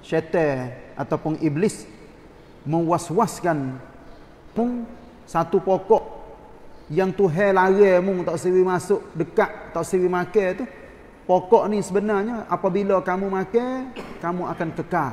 syaitan ataupun iblis mewaswaskan pun satu pokok yang Tuhan larang mung tak siri masuk dekat tak siri makan tu pokok ni sebenarnya apabila kamu makan kamu akan kekal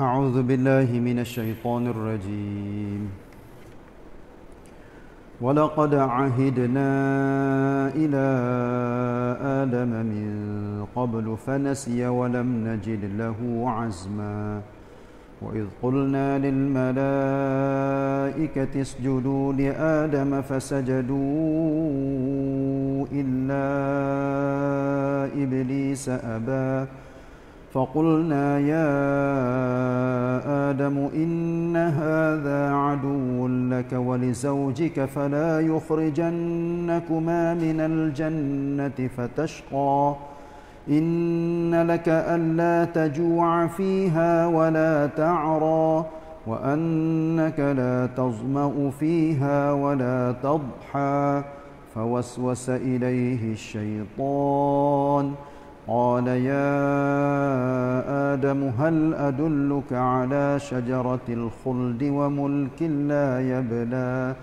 أعوذ بالله من الشيطان الرجيم. ولقد عهدنا إلى آدم من قبل فنسي ولم نجد له عزما. وإذ قلنا للملائكة اسجدوا لآدم فسجدوا إلا إبليس أبى. فقلنا يا آدم إن هذا عدو لك ولزوجك فلا يخرجنكما من الجنة فتشقى. إن لك ألا تجوع فيها ولا تعرى وأنك لا تظمأ فيها ولا تضحى. فوسوس إليه الشيطان. قال يا آدم هل أدلك على شجرة الخلد وملك لا يبلى؟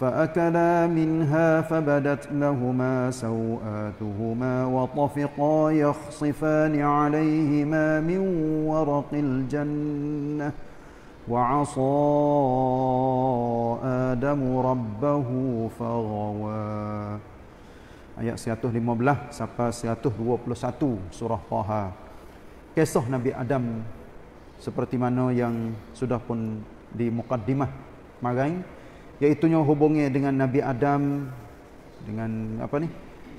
فأكلا منها فبدت لهما سوآتهما وطفقا يخصفان عليهما من ورق الجنة. وعصى آدم ربه فغوى. Ayat 115 sampai 121 surah Taha. Kisah Nabi Adam seperti mana yang sudah pun di mukaddimah marai iaitu hubungnya dengan Nabi Adam dengan apa ni?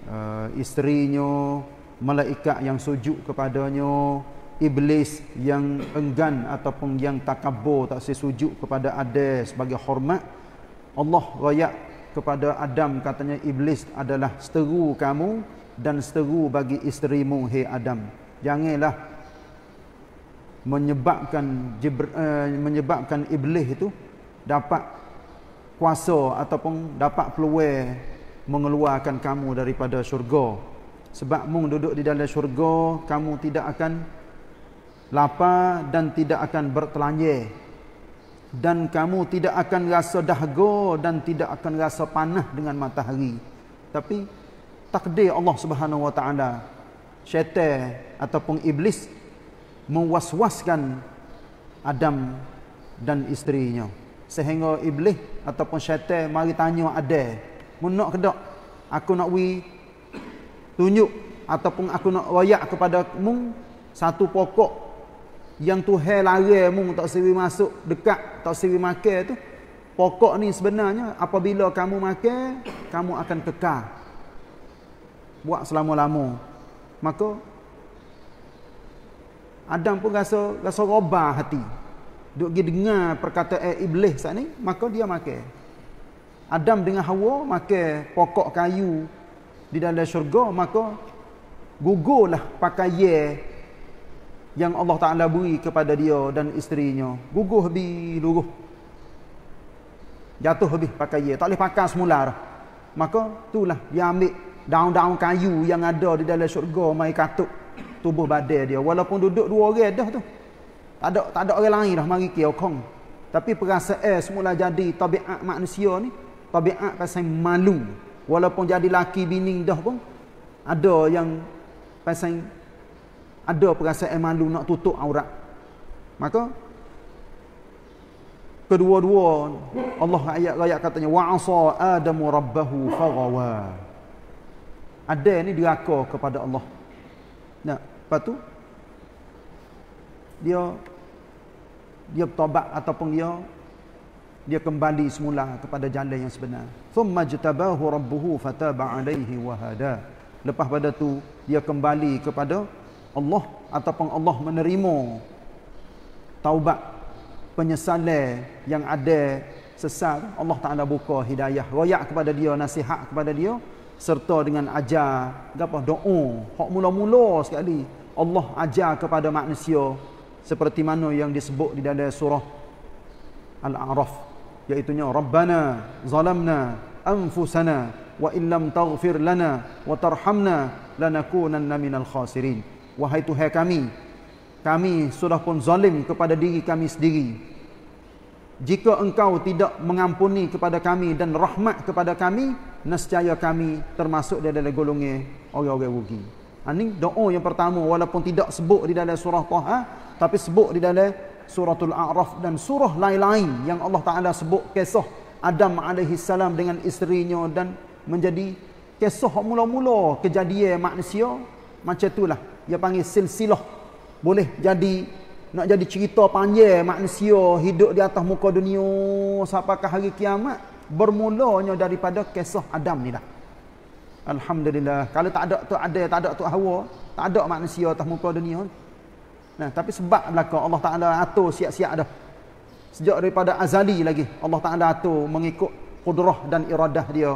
Uh, isterinya, malaikat yang sujud kepadanya, iblis yang enggan ataupun yang takabur tak sujud kepada Adam sebagai hormat. Allah rakyat kepada Adam katanya iblis adalah seteru kamu dan seteru bagi isterimu hai Adam. Janganlah menyebabkan uh, menyebabkan iblis itu dapat kuasa ataupun dapat peluang mengeluarkan kamu daripada syurga. Sebab mung duduk di dalam syurga kamu tidak akan lapar dan tidak akan bertelanjang dan kamu tidak akan rasa dahaga dan tidak akan rasa panah dengan matahari. Tapi takdir Allah Subhanahu wa taala syaitan ataupun iblis mewaswaskan Adam dan isterinya. Sehingga iblis ataupun syaitan mari tanya ada. Mun nak kedak aku nak wi tunjuk ataupun aku nak royak kepada mu satu pokok yang Tuhan larang mung tak siri masuk dekat tak siri makan tu pokok ni sebenarnya apabila kamu makan kamu akan kekal. Buat selama-lama. Maka Adam pun rasa rasa robah hati. Duk pergi dengar perkataan iblis saat ni maka dia makan. Adam dengan Hawa makan pokok kayu di dalam syurga maka gugurlah pakaian yang Allah Ta'ala beri kepada dia dan isterinya. Guguh habis luruh. Jatuh habis pakai ia tak boleh pakai semula maka itulah dia ambil daun-daun kayu yang ada di dalam syurga mai katuk. Tubuh badan dia. Walaupun duduk dua orang dah tu. Tak ada tak ada orang lain dah mari kira kong tapi perasaan semula jadi tabiat manusia ni tabiat pasal malu. Walaupun jadi laki bini dah pun ada yang pasal ada perasaan malu nak tutup aurat. Maka kedua-dua Allah ayat ayat katanya wa asa adamu rabbahu faghawa. Ada ni diraka kepada Allah. Nah lepas tu dia dia bertobat ataupun dia dia kembali semula kepada jalan yang sebenar. Thumma jtabahu rabbuhu fataba alaihi wa hada. Lepas pada tu dia kembali kepada Allah ataupun Allah menerima taubat penyesalan yang ada sesat Allah Taala buka hidayah royak kepada dia nasihat kepada dia serta dengan ajar gapo doa hak mula-mula sekali Allah ajar kepada manusia seperti mana yang disebut di dalam surah Al-A'raf iaitu nya Rabbana zalamna anfusana wa illam taghfir lana wa tarhamna lanakunanna minal khasirin wahai Tuhan kami kami sudah pun zalim kepada diri kami sendiri. Jika engkau tidak mengampuni kepada kami dan rahmat kepada kami nescaya kami termasuk di dalam golongan orang-orang rugi. Ini ha, doa yang pertama walaupun tidak sebut di dalam surah Taha tapi sebut di dalam suratul A'raf dan surah lain-lain yang Allah Taala sebut kisah Adam alaihi salam dengan isterinya dan menjadi kisah mula-mula kejadian manusia. Macam itulah dia panggil silsilah. Boleh jadi nak jadi cerita panjang manusia hidup di atas muka dunia sampai hari kiamat? Bermulanya daripada kisah Adam ni dah. Alhamdulillah. Kalau tak ada tu ada tak ada tu hawa tak ada manusia atas muka dunia. Nah tapi sebab belaka Allah Taala atur siap-siap dah. Sejak daripada azali lagi Allah Taala atur mengikut kudrah dan iradah dia.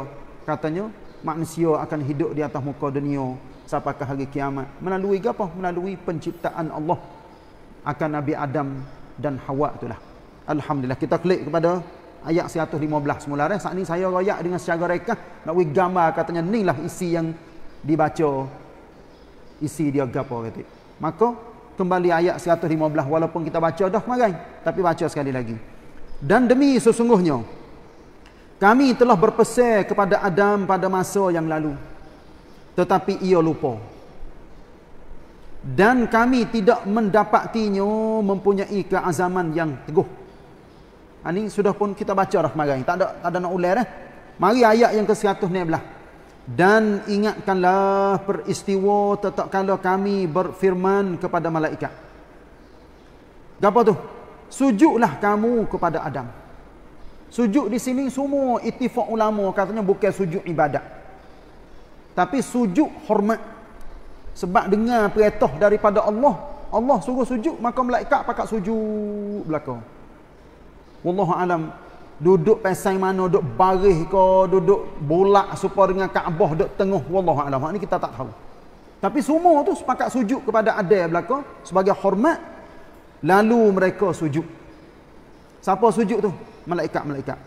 Katanya manusia akan hidup di atas muka dunia sampai hari kiamat? Melalui apa? Melalui penciptaan Allah. Akan Nabi Adam dan Hawa itulah. Alhamdulillah. Kita klik kepada ayat 115 semula. Eh saat ni saya royak dengan secara rekah nak wi gambar katanya inilah isi yang dibaca. Isi dia gapo kata. Maka kembali ayat 115 walaupun kita baca dah kemarin tapi baca sekali lagi. Dan demi sesungguhnya kami telah berpesan kepada Adam pada masa yang lalu. Tetapi ia lupa. Dan kami tidak mendapatinya mempunyai keazaman yang teguh. Ini ha, sudah pun kita baca dah kemarin. Tak ada, tak ada nak ular eh. Mari ayat yang ke-119. Dan ingatkanlah peristiwa tetap kala kami berfirman kepada malaikat. Apa tu? Sujudlah kamu kepada Adam. Sujud di sini semua ittifaq ulama katanya bukan sujud ibadat. Tapi sujud hormat. Sebab dengar perintah daripada Allah, Allah suruh sujud, maka malaikat pakat sujud belakang. Wallahu alam duduk pasang mana duduk baris ke duduk bolak supaya dengan Kaabah duduk tengah wallahu alam. Ini kita tak tahu. Tapi semua tu sepakat sujud kepada adil belaka sebagai hormat lalu mereka sujud. Siapa sujud tu? malaikat-malaikat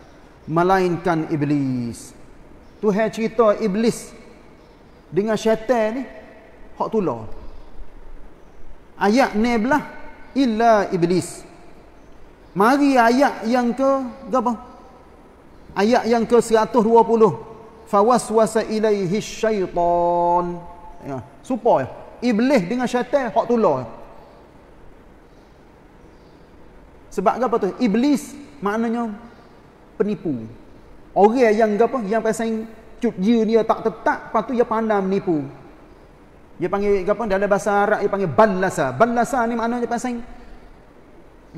melainkan iblis Tuhan cerita iblis dengan syaitan ni hak tular. Ayat ni belah illa iblis. Mari ayat yang ke apa? Ayat yang ke 120 fawaswasa ilaihi syaitan. Ya supaya iblis dengan syaitan hak tular. Sebab apa tu? Iblis maknanya penipu. Orang yang apa? Yang pasang je dia tak tetap. Lepas tu dia pandai menipu. Dia panggil apa dalam bahasa Arab dia panggil balasa balasa ni maknanya pasang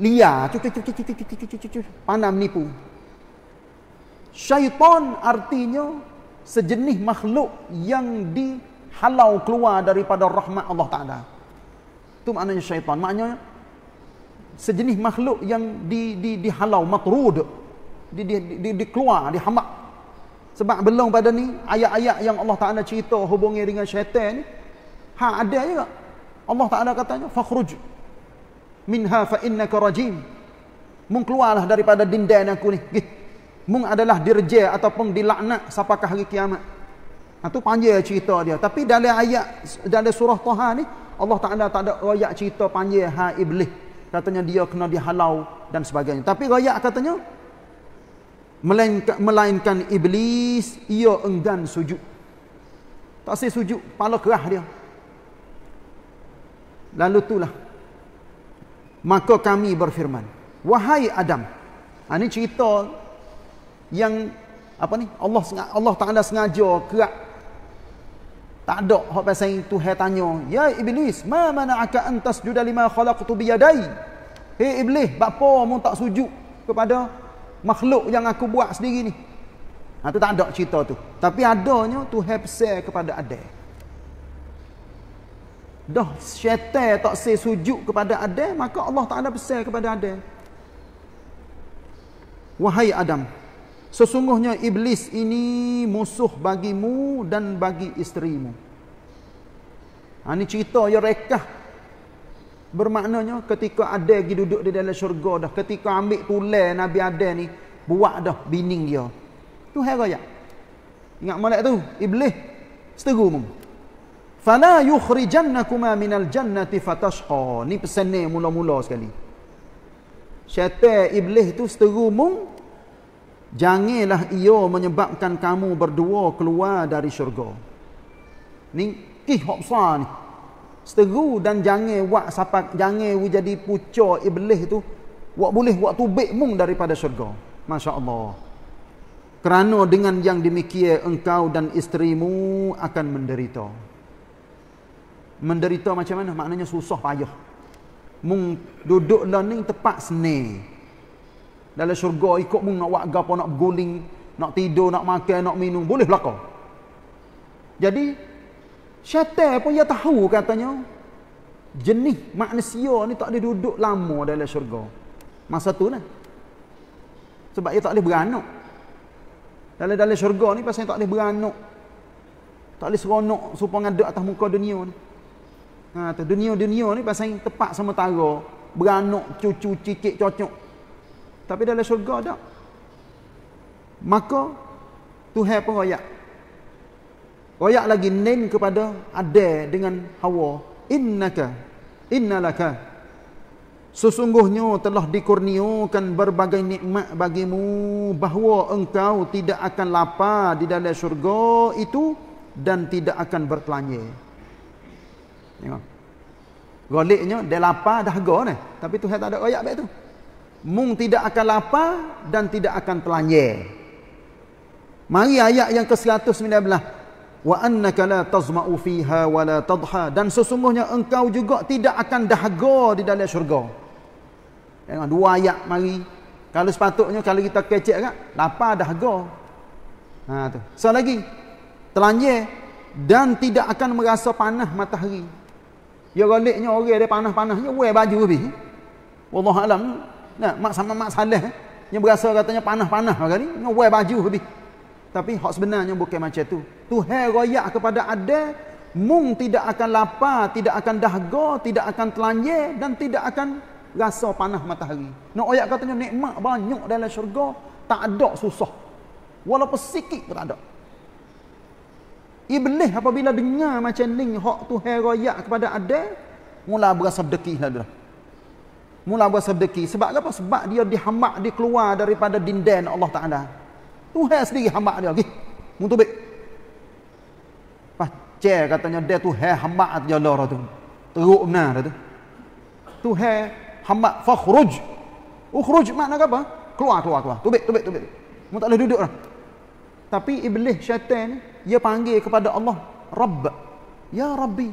liar. Cut cut cut cut cut cut cut pandai menipu. Syaitan artinya sejenis makhluk yang dihalau keluar daripada rahmat Allah Taala. Tu maknanya syaitan. Maknanya sejenis makhluk yang di di dihalau matrud. Di di di, di keluar dihamak sebab belum pada ni ayat-ayat yang Allah Taala cerita hubungi dengan syaitan ni ha ada juga. Allah Taala katanya fakhruj minha fa innaka rajim. Mung keluarlah daripada dindan aku ni. Gih. Mung adalah dirja ataupun dilaknat sampai hari kiamat. Ha tu panjang cerita dia. Tapi dalam ayat dalam surah Taha ni Allah Taala tak ada ayat cerita panjang ha iblis. Katanya dia kena dihalau dan sebagainya. Tapi rakyat katanya melainkan, melainkan iblis ia enggan sujud. Tak sih sujud, pala kerah dia. Lalu itulah maka kami berfirman, wahai Adam. Ha, ini cerita yang apa ni? Allah Allah Taala sengaja kerak tak ada hak pasal Tuhan tanya, "Ya iblis, ma mana'aka an tasjuda lima khalaqtu bi yadai?" Hei iblis, apa mu tak sujud kepada makhluk yang aku buat sendiri ni? Ha tu tak ada cerita tu. Tapi adanya Tuhan pesan kepada Adam. Dah syaitan tak say sujud kepada Adam, maka Allah Taala pesan kepada Adam. Wahai Adam, Sesungguhnya iblis ini musuh bagimu dan bagi isterimu. Ha, ini cerita yang rekah. Bermaknanya ketika ada lagi duduk di dalam syurga dah. Ketika ambil tulen Nabi ada ni. Buat dah bining dia. Tuhan raya. Ingat malak tu. Iblis. Seteru mu. Fala yukhrijannakuma minal jannati fatashqa. Ni pesan ni mula-mula sekali. Syaitan iblis tu seteru mu. Janganlah ia menyebabkan kamu berdua keluar dari syurga. Ni kih hok besar ni. Seteru dan jangan buat siapa jangan jadi pucuk iblis tu. Buat boleh buat tubik mung daripada syurga. Masya-Allah. Kerana dengan yang demikian engkau dan isterimu akan menderita. Menderita macam mana? Maknanya susah payah. Mung duduk ni tepat seni. Dalam syurga ikut mung nak buat apa nak guling, nak tidur, nak makan, nak minum, boleh belaka. Jadi syaitan pun dia tahu katanya jenis manusia ni tak boleh duduk lama dalam syurga. Masa tu lah. Sebab dia tak boleh beranak. Dalam dalam syurga ni pasal tak boleh beranak. Tak boleh seronok supaya ada atas muka dunia ni. Ha, tu dunia-dunia ni pasal tepat sama tara. Beranak, cucu, cicit, cocok. Tapi dalam syurga tak. Maka Tuhan pun royak. Royak lagi nin kepada ada dengan Hawa. Innaka innalaka sesungguhnya telah dikurniakan berbagai nikmat bagimu bahawa engkau tidak akan lapar di dalam syurga itu dan tidak akan bertelanjang. Tengok. Goliknya dia lapar dah harga ni. Tapi Tuhan tak ada royak baik tu mung tidak akan lapar dan tidak akan telanjang. Mari ayat yang ke-119. Wa annaka la tazma'u fiha wa la tadha dan sesungguhnya engkau juga tidak akan dahaga di dalam syurga. Dengan dua ayat mari. Kalau sepatutnya kalau kita kecek kan lapar dahaga. Ha tu. So lagi telanjang dan tidak akan merasa panas matahari. Ya galiknya orang dia panas-panasnya wear baju lebih. Wallahu alam Nah, mak sama mak saleh eh. Yang berasa katanya panah-panah kali ni, ngewai baju habis. Tapi hak sebenarnya bukan macam tu. Tuhan royak kepada ada mung tidak akan lapar, tidak akan dahaga, tidak akan telanjang dan tidak akan rasa panah matahari. Nak ayat katanya nikmat banyak dalam syurga, tak ada susah. Walaupun sikit pun tak ada. Iblis apabila dengar macam ni hak Tuhan royak kepada ada, mula berasa dekih lah dah mula buat sedekah sebab apa sebab dia dihambak dia keluar daripada dindan Allah Taala Tuhan sendiri hambak dia. Okey mutubik pace katanya dia Tuhan hambak dia lara tu. Teruk benar tu. Tuhan hambak fakhruj. Ukhruj makna apa? Keluar keluar keluar. Tubik tubik tubik. Mu tak boleh duduk dah. Tapi iblis syaitan dia panggil kepada Allah Rabb. Ya Rabbi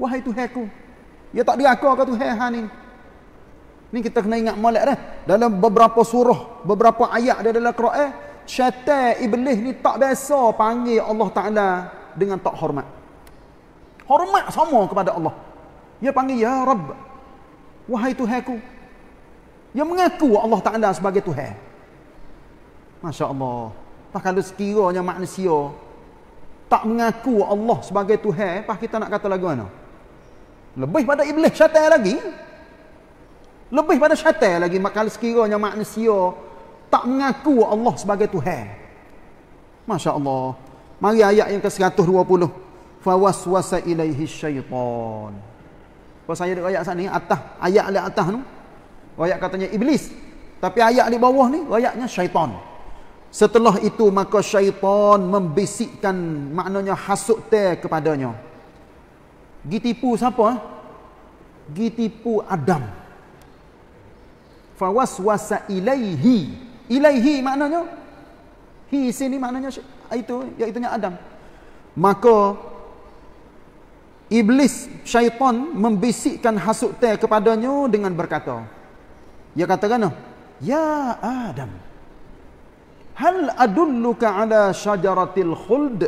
wahai Tuhanku. Dia tak diakar ke Tuhan ni? Ni kita kena ingat molek dah. Dalam beberapa surah, beberapa ayat dia dalam Quran, syaitan iblis ni tak biasa panggil Allah Taala dengan tak hormat. Hormat sama kepada Allah. Dia panggil ya Rabb. Wahai Tuhanku. Dia mengaku Allah Taala sebagai Tuhan. Masya-Allah. Tak kalau sekiranya manusia tak mengaku Allah sebagai Tuhan, apa kita nak kata lagu mana? Lebih pada iblis syaitan lagi. Lebih pada syaitan lagi kalau sekiranya manusia tak mengaku Allah sebagai Tuhan. Masya Allah. Mari ayat yang ke-120. Fawaswasa ilaihi syaitan. Kalau saya ada ayat sana ni, atas, ayat di atas tu. Ayat katanya iblis. Tapi ayat di bawah ni, ayatnya syaitan. Setelah itu maka syaitan membisikkan maknanya hasut teh kepadanya. Gitipu siapa? Gitipu Adam fawaswasa ilaihi ilaihi maknanya. Hi sini maknanya itu iaitu Adam. Maka iblis syaitan membisikkan hasut teh kepadanya dengan berkata dia katakan ya Adam hal adulluka ala syajaratil khuld?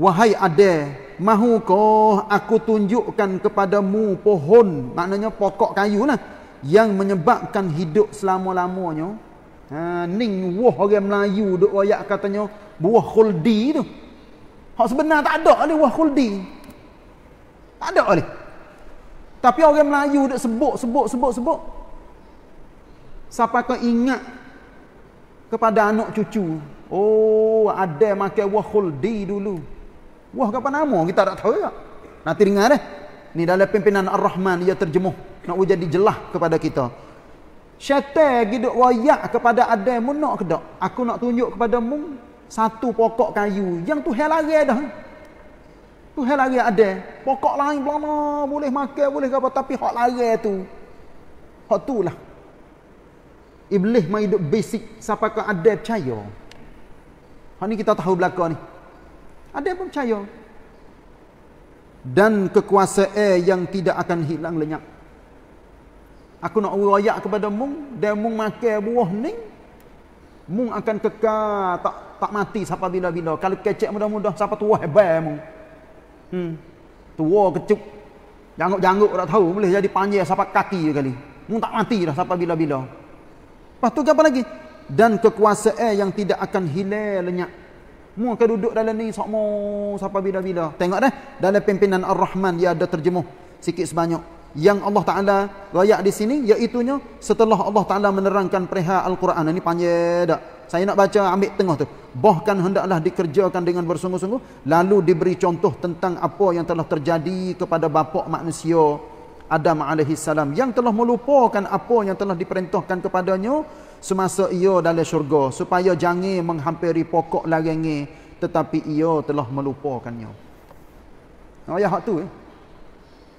Wahai Adam mahukah aku tunjukkan kepadamu pohon maknanya pokok kayu lah yang menyebabkan hidup selama-lamanya ha ning wah orang Melayu duk royak katanya buah khuldi tu hak sebenar tak ada ali buah khuldi tak ada ali Tapi orang Melayu dak sebut sebut sebut sebut. Siapa kau ingat kepada anak cucu? Oh, ada makan buah khuldi dulu. Buah apa nama kita tak tahu tak. Nanti dengar deh. Ni dalam pimpinan Ar-Rahman ia terjemuh nak jadi jelas kepada kita. Syaitan giduk wayak kepada ada mu nak ke tak? Aku nak tunjuk kepada mu satu pokok kayu yang tu hal lari dah. Tu hal lari ada. Pokok lain belana boleh makan boleh apa tapi hak lari tu. Hak tu lah. Iblis mai hidup basic siapa ke ada percaya. Hak ni kita tahu belaka ni. Ada pun percaya. Dan kekuasaan yang tidak akan hilang lenyap. Aku nak royak kepada mung, dan mung makan buah ni, mung akan kekal tak tak mati sampai bila-bila. Kalau kecek mudah-mudah siapa tua hebat mung. Hmm. Tua kecuk. Janguk-janguk tak tahu boleh jadi panjang sampai kaki kali. Mung tak mati dah sampai bila-bila. Lepas tu apa lagi? Dan kekuasaan yang tidak akan hilang lenyap. Mu akan duduk dalam ni sakmo sampai bila-bila. Tengok dah dalam pimpinan Ar-Rahman dia ada terjemuh sikit sebanyak. Yang Allah Taala royak di sini iaitu setelah Allah Taala menerangkan perihal Al-Quran ini panjang dak. Saya nak baca ambil tengah tu. Bahkan hendaklah dikerjakan dengan bersungguh-sungguh lalu diberi contoh tentang apa yang telah terjadi kepada bapa manusia Adam salam yang telah melupakan apa yang telah diperintahkan kepadanya semasa ia dalam syurga supaya jangan menghampiri pokok larangan tetapi ia telah melupakannya. Ayat hak tu eh.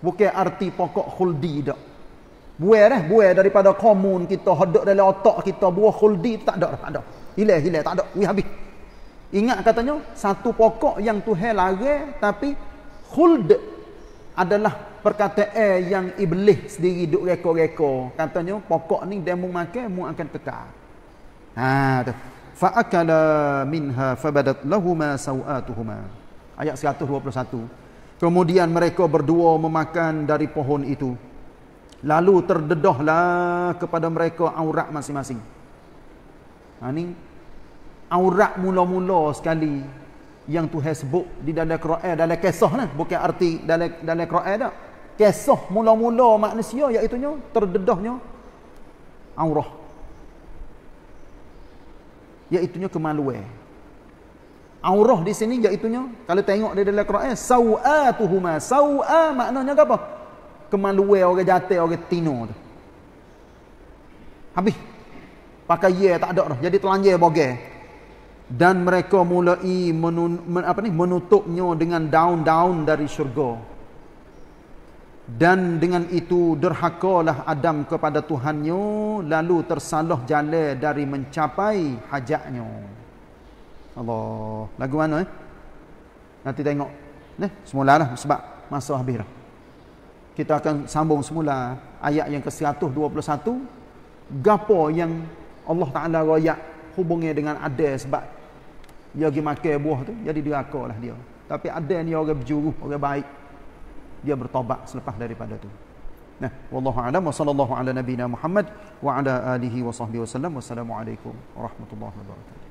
Bukan arti pokok khuldi dak. Buah dah, buah daripada komun kita hadap dalam otak kita buah khuldi tak ada, tak ada. Hilang, hilang, tak ada. Wi habis. Ingat katanya satu pokok yang Tuhan larang tapi khuld adalah perkataan yang iblis sendiri duk reka-reka katanya pokok ni mu makan mu akan kekal ha tu fa akala minha fabadat lahumā sawātuhumā ayat 121 kemudian mereka berdua memakan dari pohon itu. Lalu terdedahlah kepada mereka aurat masing-masing. Ha ni aurat mula-mula sekali yang Tuhan sebut di dalam Quran dalam kisah lah bukan arti dalam dalam Quran dak kisah mula-mula manusia iaitu terdedahnya aurah iaitu kemaluan aurah di sini iaitu kalau tengok di dalam Quran sawatuhuma sawa maknanya apa? Kemaluan orang jatuh orang tino tu. Habis. Pakai ye tak ada dah. Jadi telanjang bogel dan mereka mulai menun, men, apa ni? Menutupnya dengan daun-daun dari syurga. Dan dengan itu derhakalah Adam kepada Tuhannya lalu tersalah jalan dari mencapai hajatnya Allah. Lagu mana eh? Nanti tengok. Eh semulalah sebab masa habis dah. Kita akan sambung semula ayat yang ke-121 gapo yang Allah Taala royak hubungnya dengan ada sebab dia pergi makan buah tu jadi dirakalah dia. Tapi ada ni orang berjuru orang baik. Dia bertobat selepas daripada itu. Nah, wallahu a'lam. Wa sallallahu ala nabiyyina Muhammad wa ala alihi wa sahbihi wasallam. Wassalamualaikum warahmatullahi wabarakatuh.